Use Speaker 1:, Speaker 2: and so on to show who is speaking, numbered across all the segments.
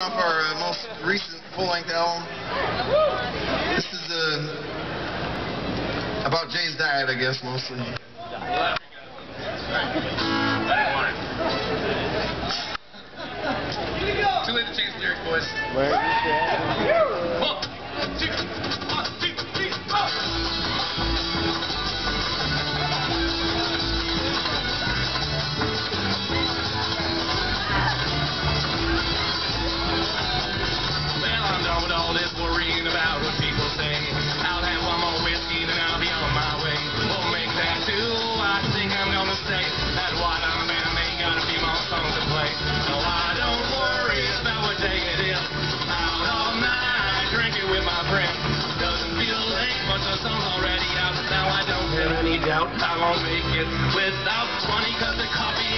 Speaker 1: off our uh, most recent full-length album. This is uh, about Jay's diet, I guess, mostly.
Speaker 2: Too late to change the lyrics, boys. The song's already out. Now I don't have any doubt I won't make it without 20 cups of coffee in the morning.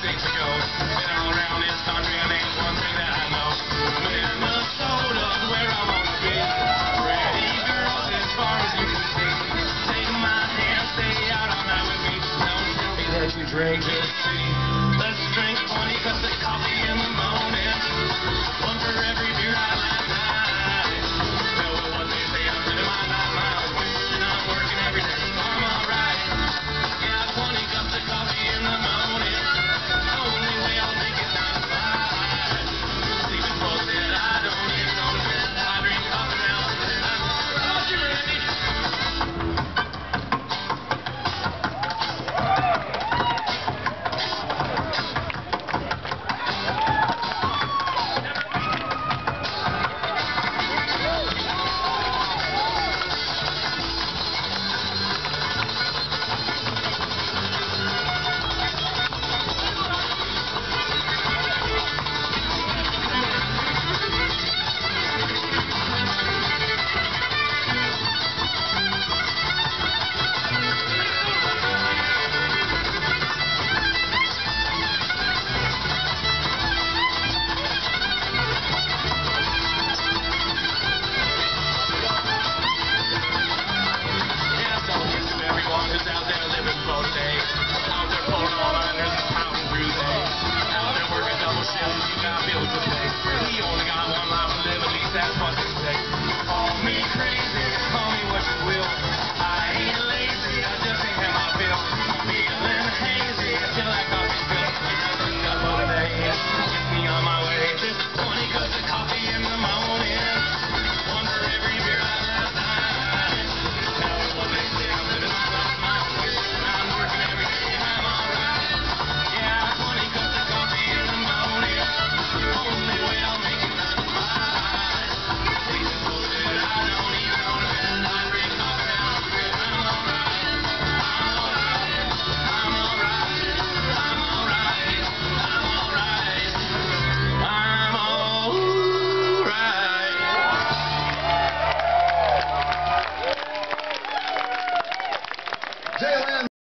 Speaker 2: Been all around this country and one thing that I know. Minnesota's where I to be. Pretty girls as far as you can see. Take my hand, stay out all night with me. Don't that you drink, just see. Let's drink 20 cups of coffee in the